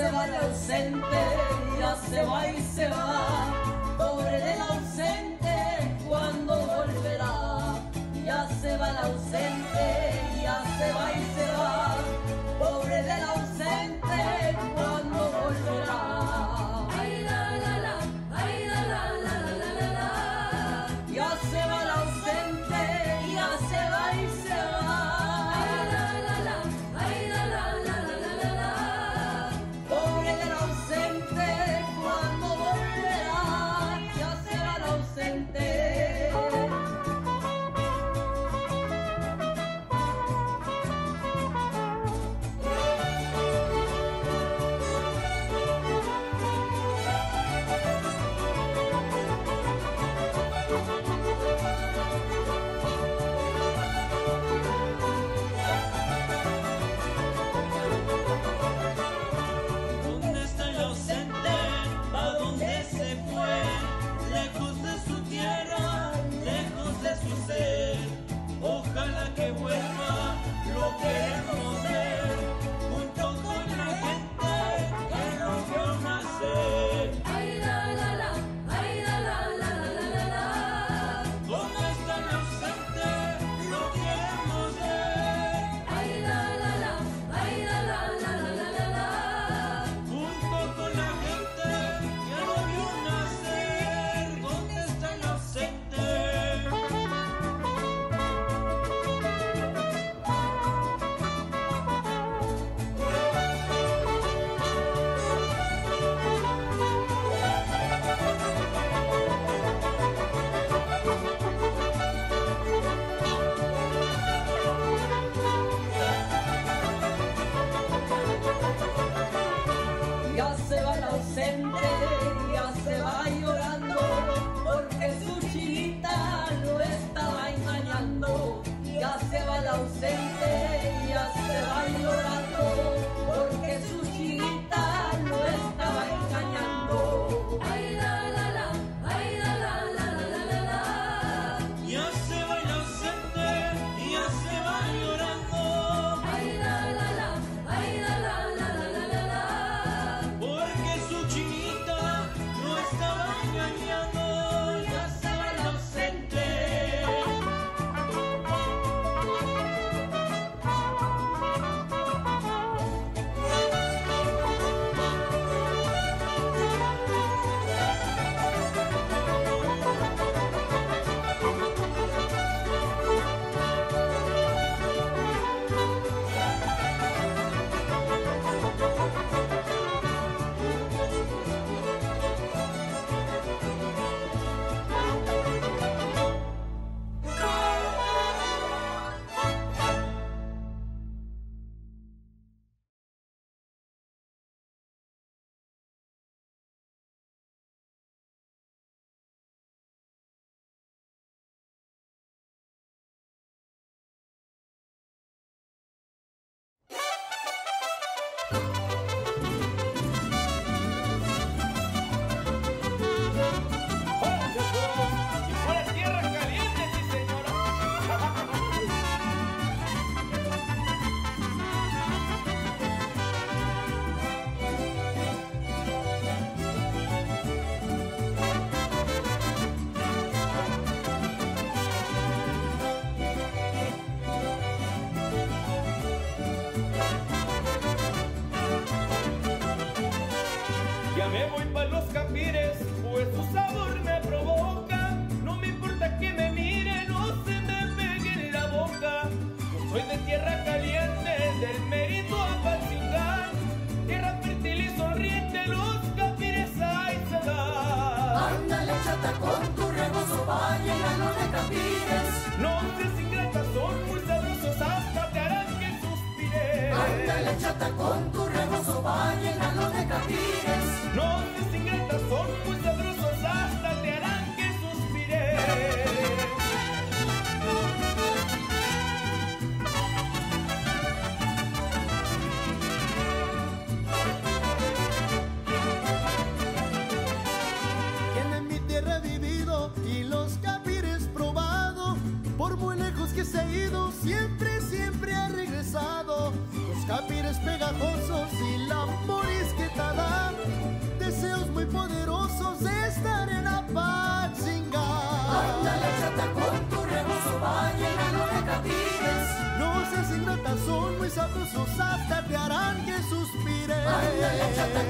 se va el ausente,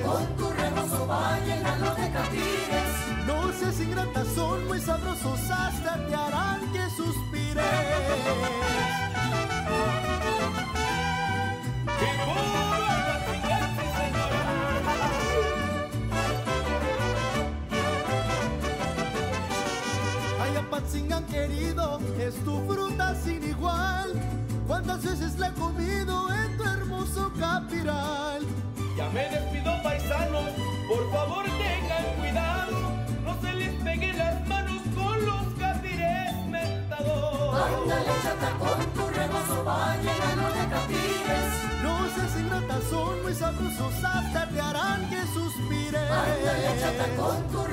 Con tu rebozo va llegan los decatires. No seas ingrata, son muy sabrosos, hasta te harán que suspires. Ayapanzingan querido, es tu fruta sin igual. ¿Cuántas veces la he comido? Con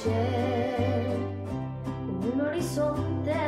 noche, un horizonte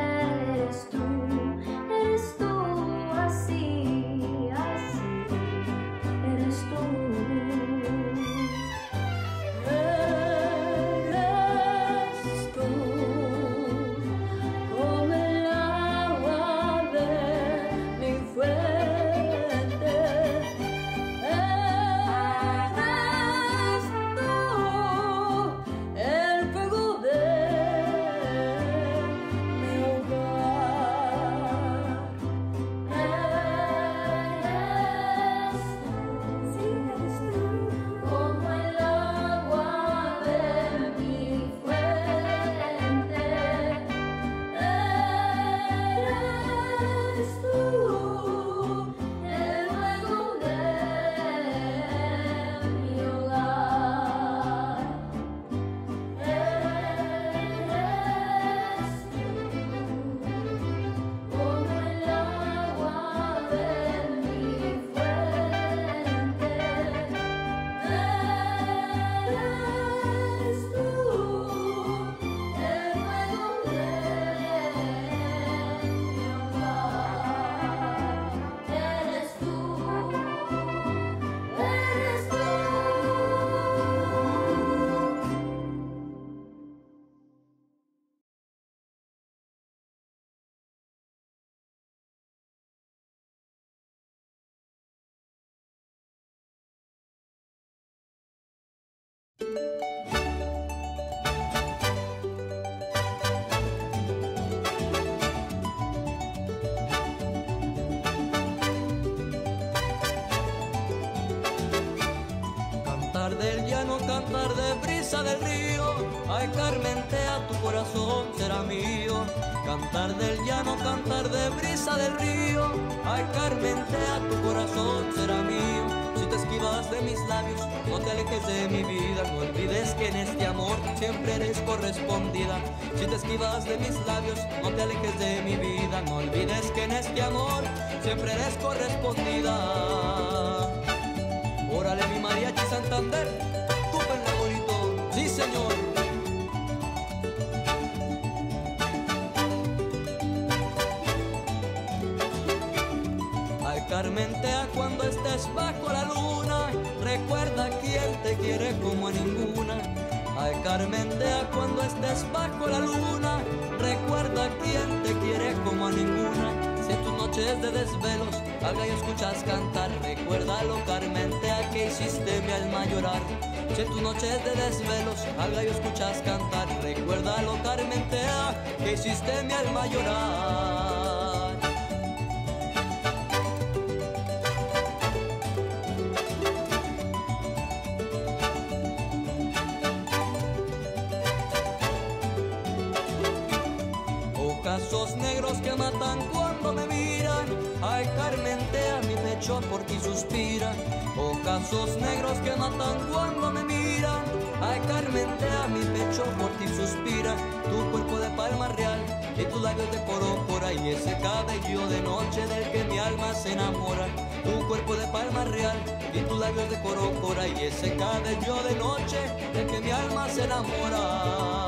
cantar de brisa del río, ay Carmentea, tu corazón será mío. Cantar del llano, cantar de brisa del río, ay Carmentea, tu corazón será mío. Si te esquivas de mis labios, no te alejes de mi vida, no olvides que en este amor siempre eres correspondida. Si te esquivas de mis labios, no te alejes de mi vida, no olvides que en este amor siempre eres correspondida. Órale mi mariachi Santander, señor. Ay Carmentea cuando estés bajo la luna, recuerda quién te quiere como a ninguna. Ay Carmentea cuando estés bajo la luna, recuerda quién te quiere como a ninguna. Si en tus noches de desvelos al gallo escuchas cantar, recuérdalo Carmentea que hiciste mi alma llorar. Si en tus noches de desvelos al gallo escuchas cantar, recuérdalo Carmentea que hiciste mi alma llorar. Ocasos negros que matan cuando me miran, ay Carmentea mi pecho por ti suspira. Tu cuerpo de palma real y tus labios de por y ese cabello de noche del que mi alma se enamora. Tu cuerpo de palma real y tus labios de por y ese cabello de noche del que mi alma se enamora.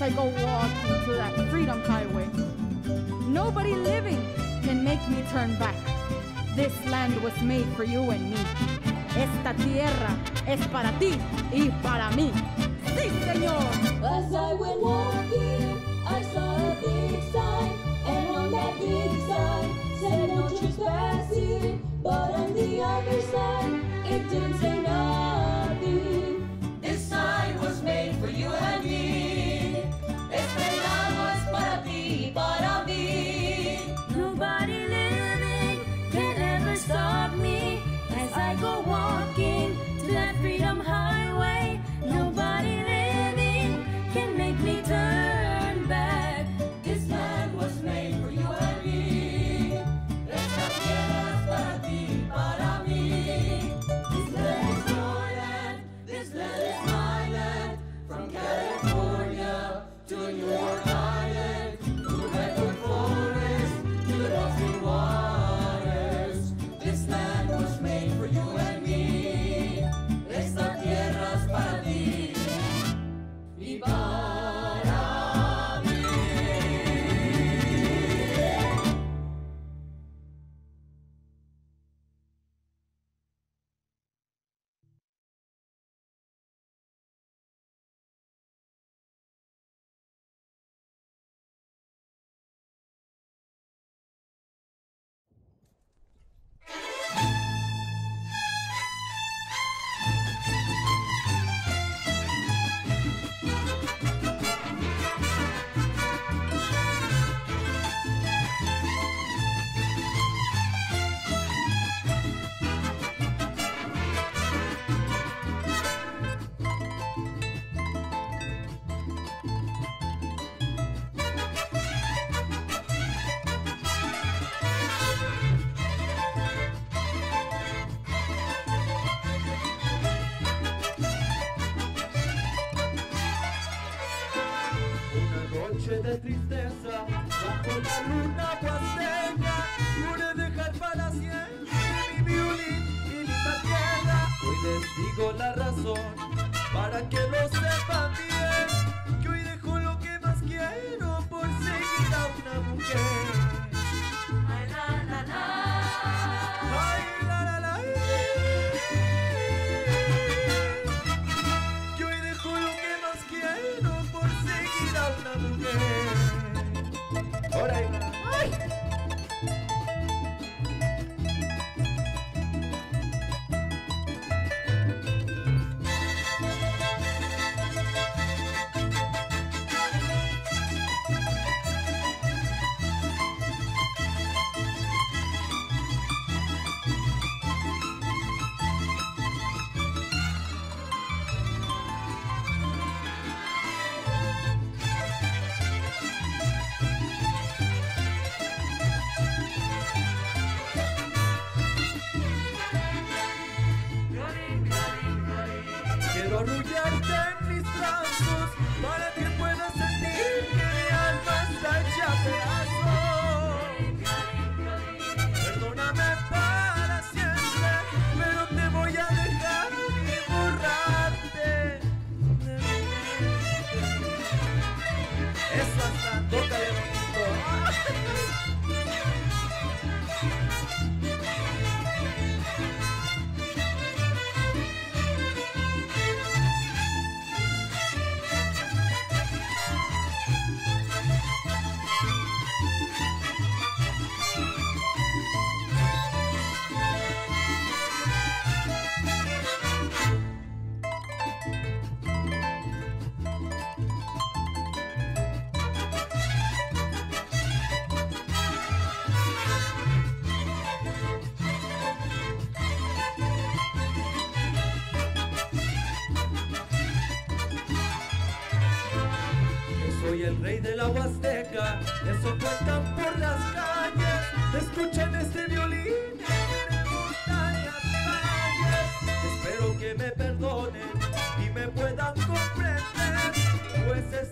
As I go walking through that freedom highway. Nobody living can make me turn back. This land was made for you and me. Esta tierra es para ti y para mí. Sí, señor. As I went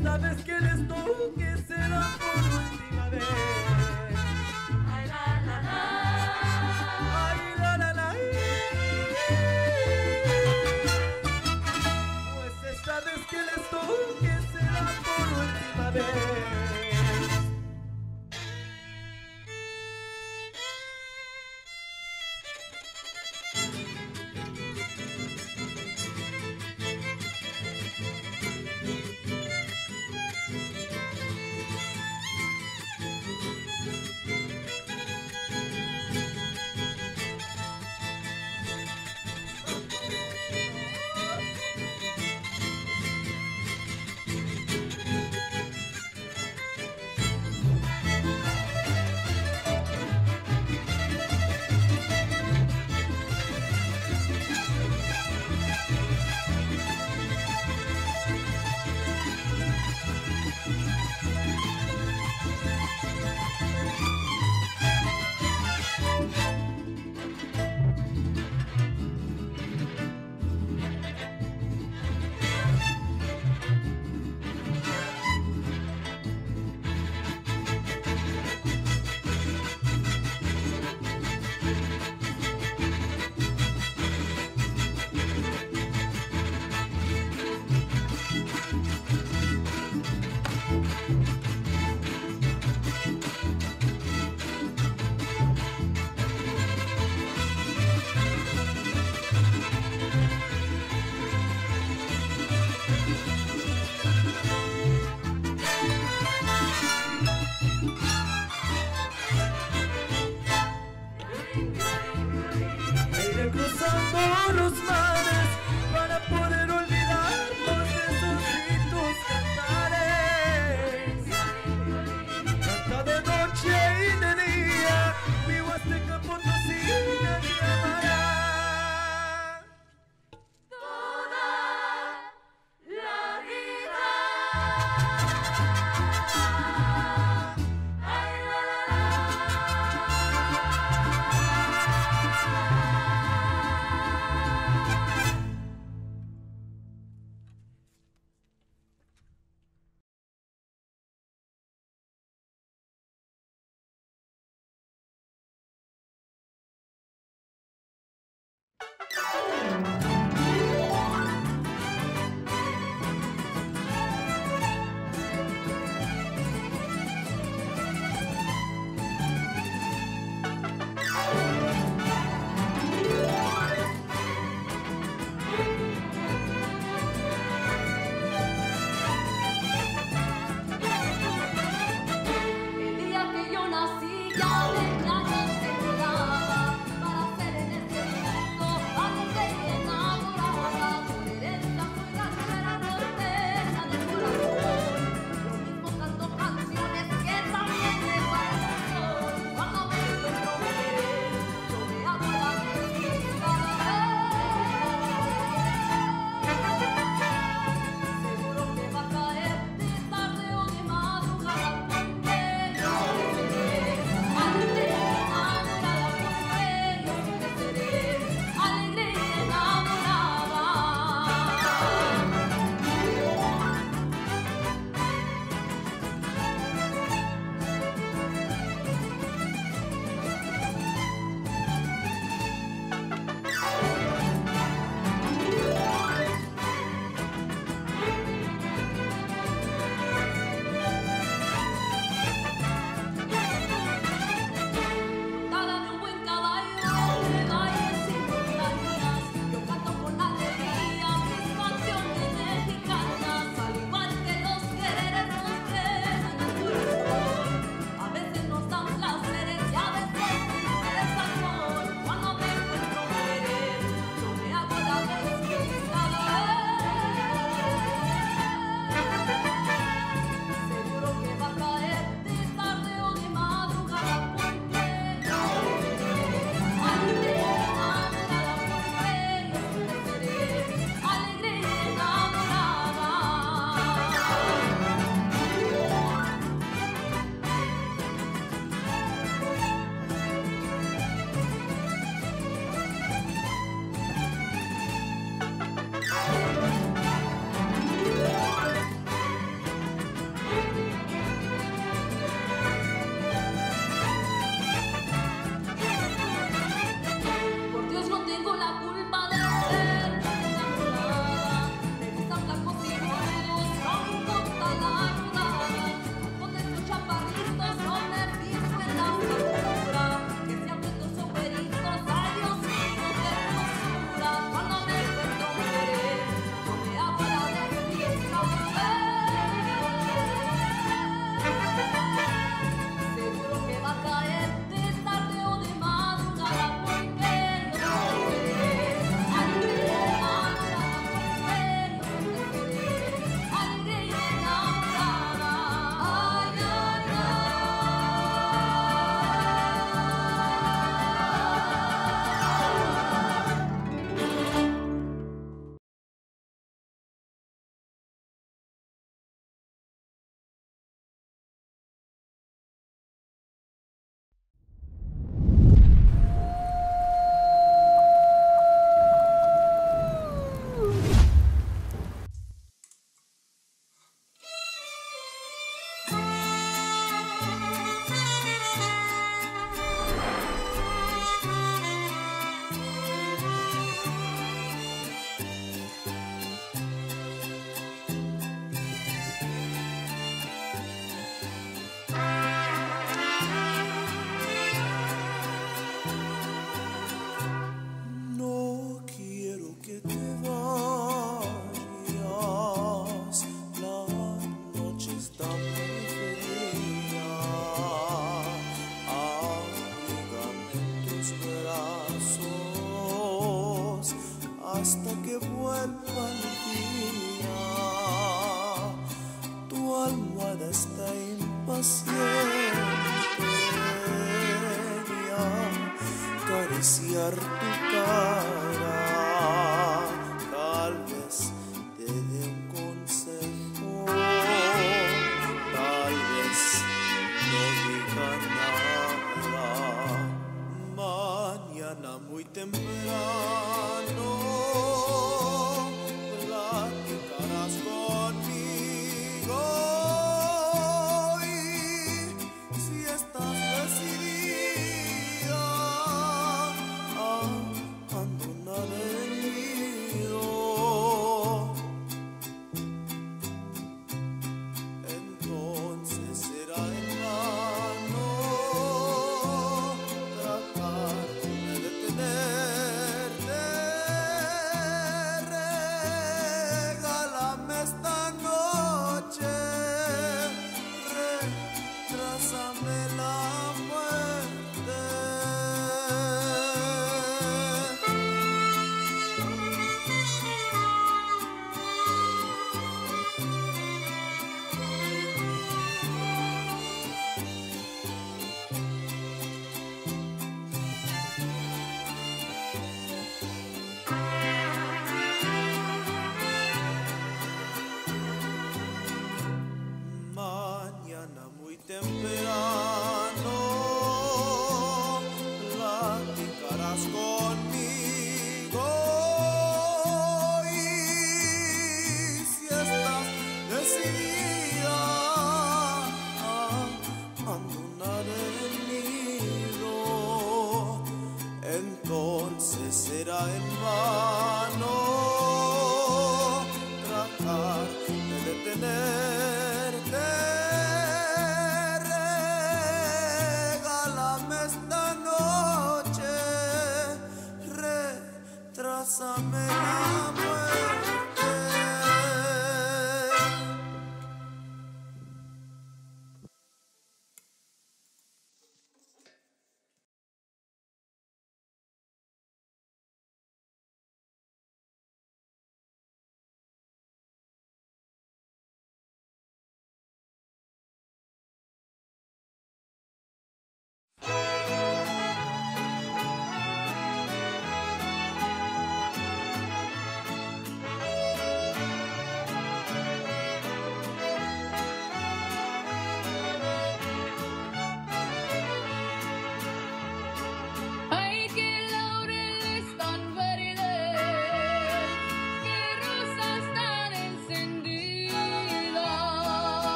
love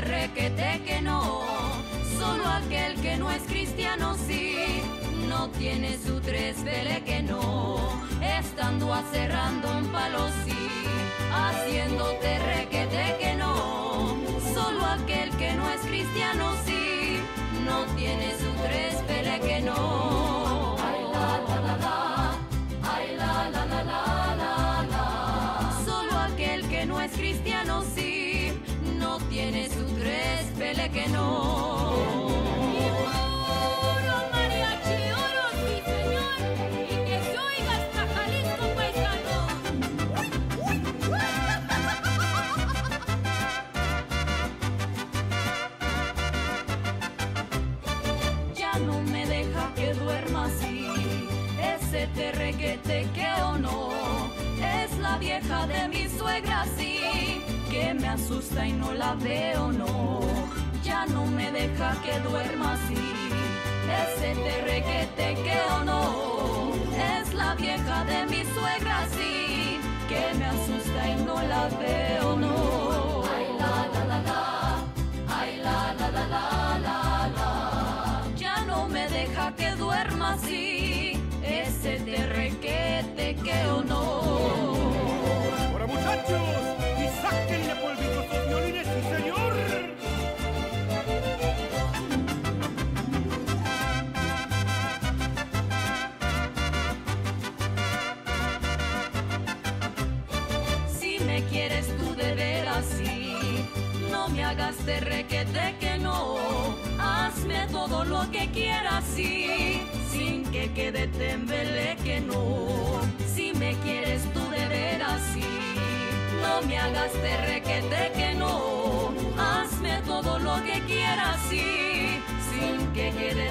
requete que no. Solo aquel que no es cristiano sí, no tiene su tres vele que no. Estando cerrando un palo sí, haciéndote requete no tiene su tres vele que no. Ese terrequete que o no, es la vieja de mi suegra sí, que me asusta y no la veo no, ya no me deja que duerma así, ese terrequete que o no, es la vieja de mi suegra sí, que me asusta y no la veo no. Y sáquenle polvito señor. Si me quieres tú de veras no me hagas de requete que no. Hazme todo lo que quieras sí, sin que quede tembele que no. Si me quieres tú no me hagas de requete que no. Hazme todo lo que quieras sí, sin que quede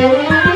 Va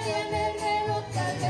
once y media en el reloj tal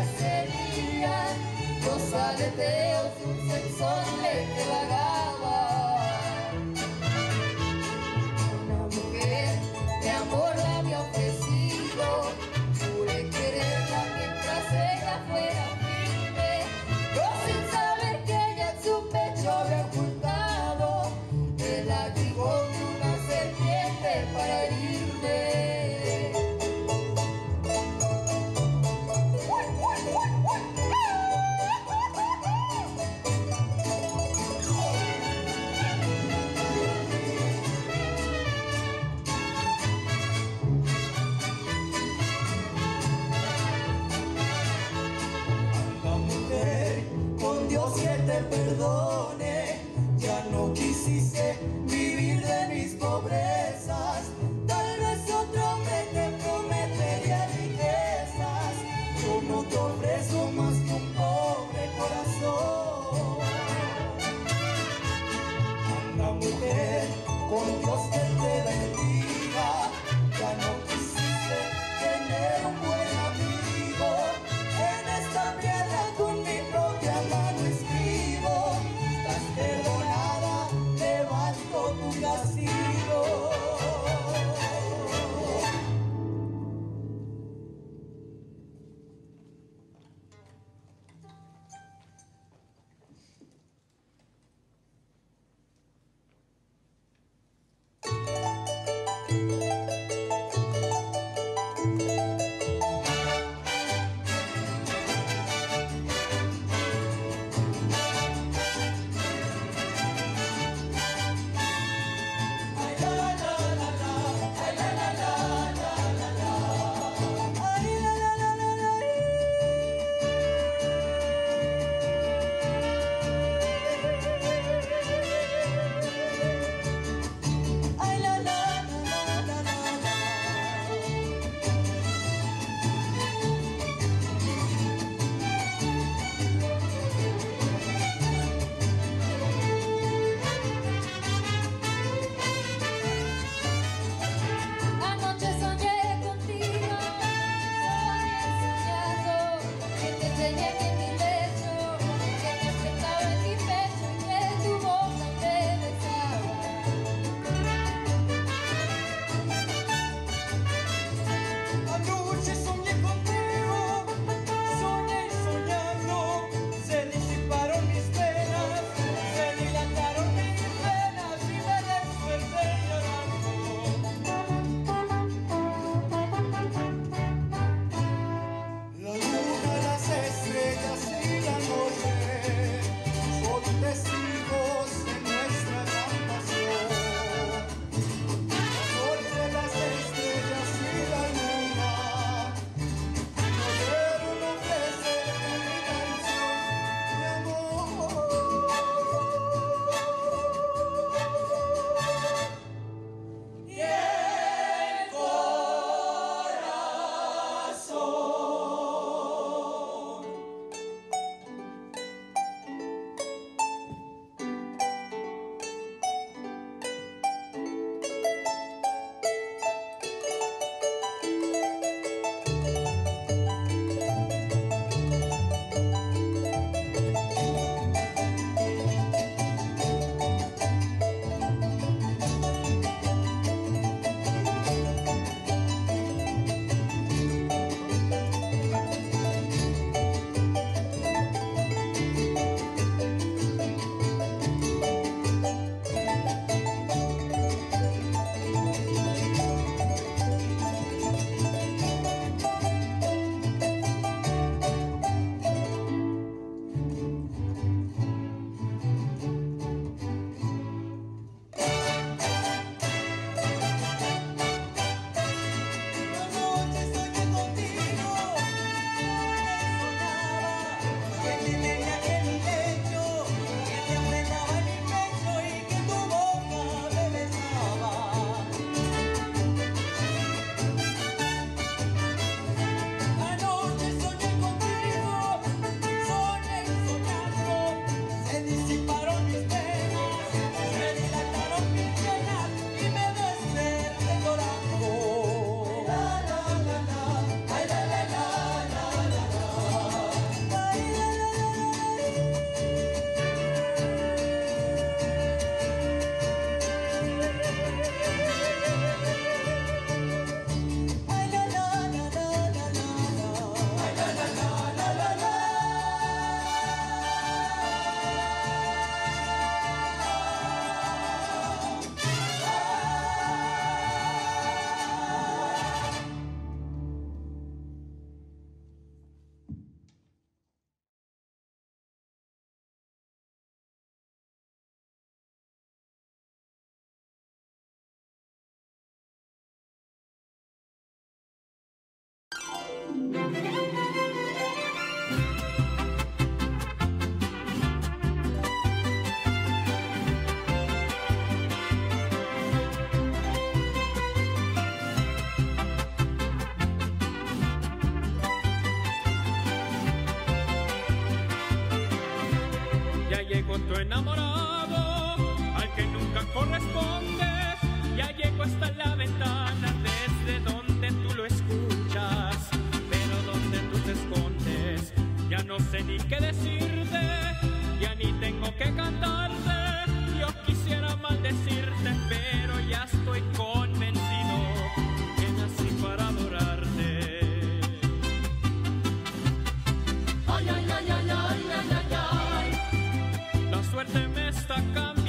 Llegó tu enamorado, suerte me está cambiando.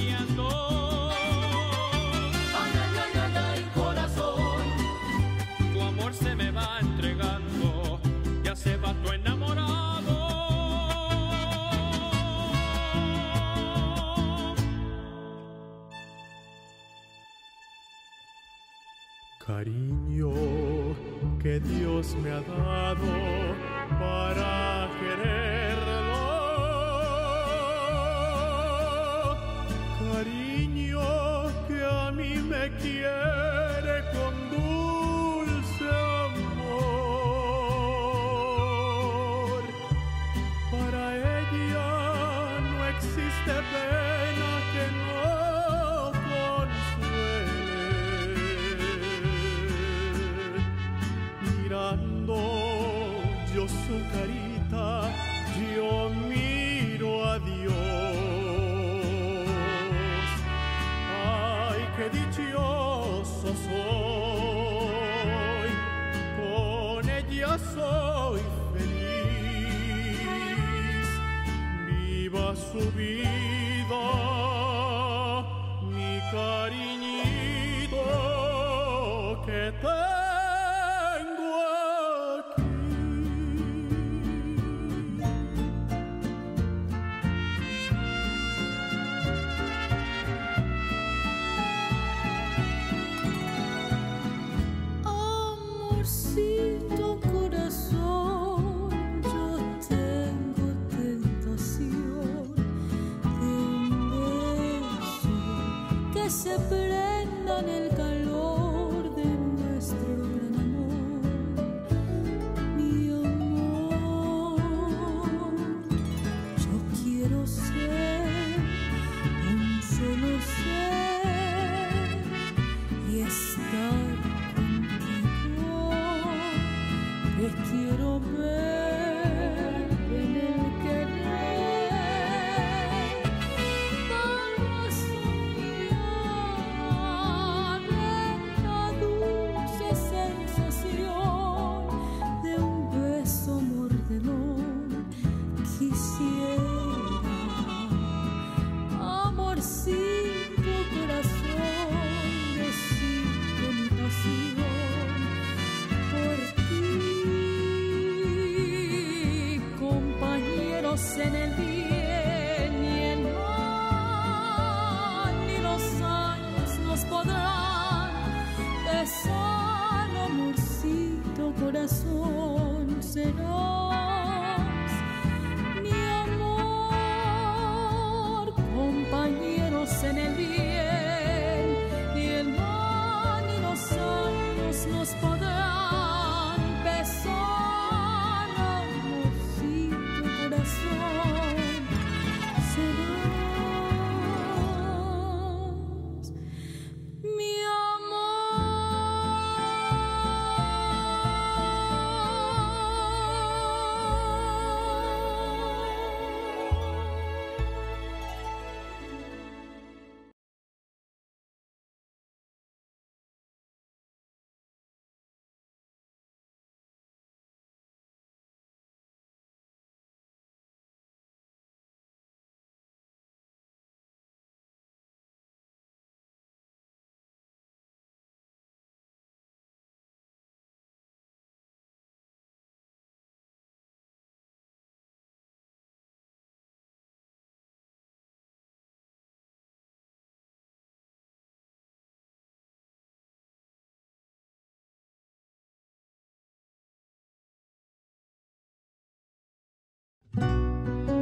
Música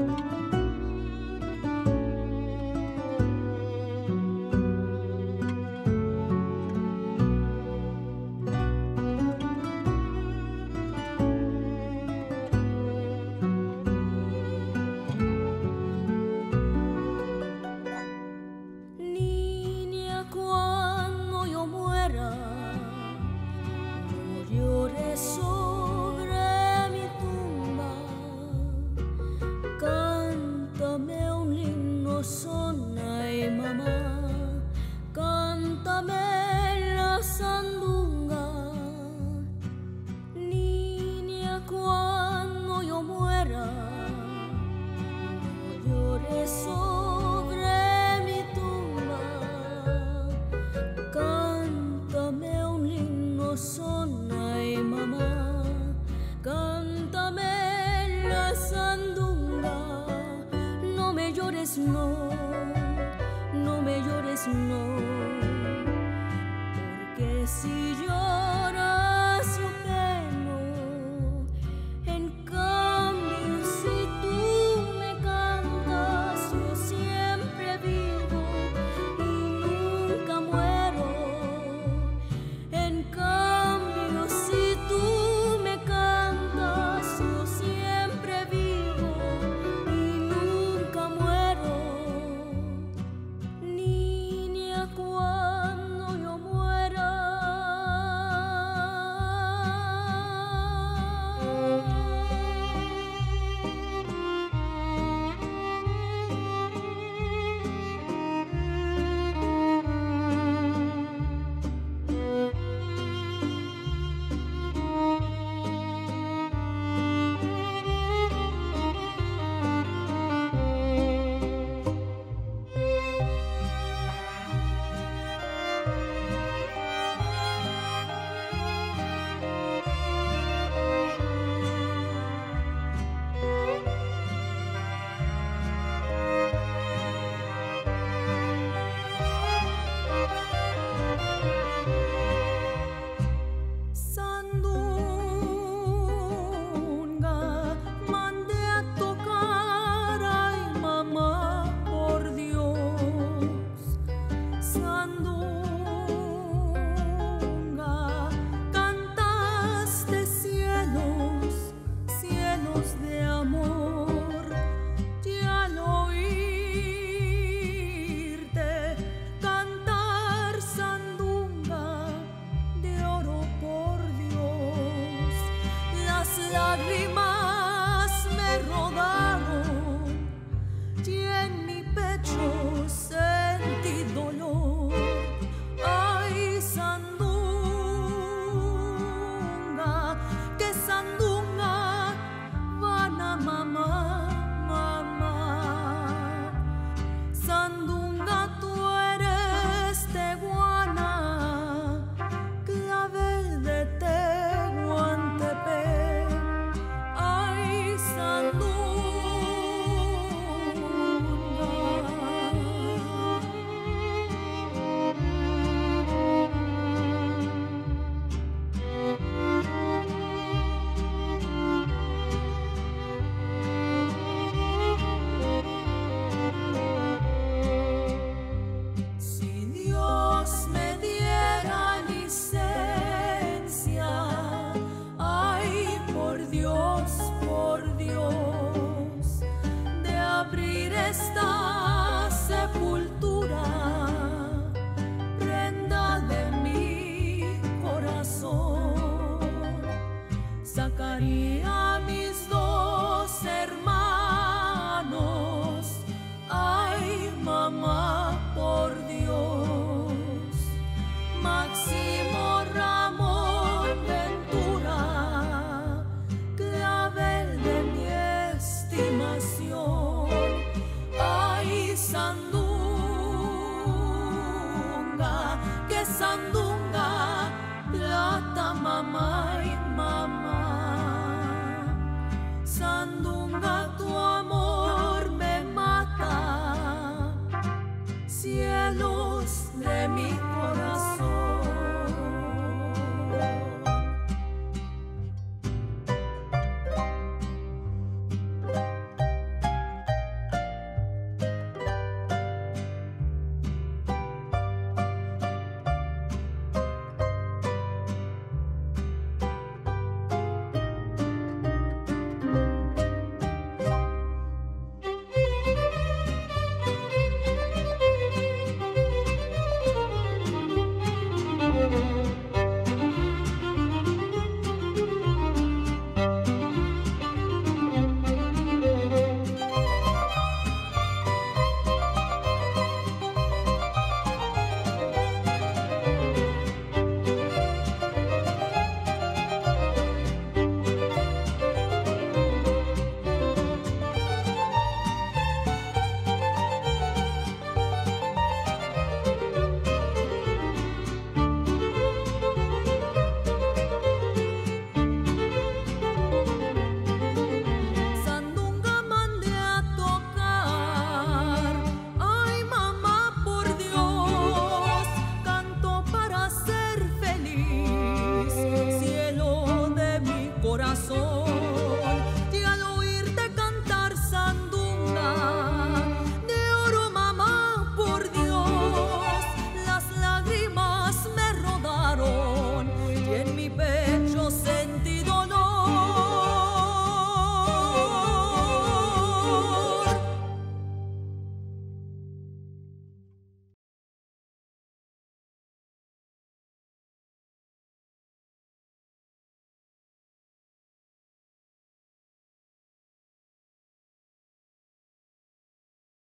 sandunga, plata, mamá y mamá.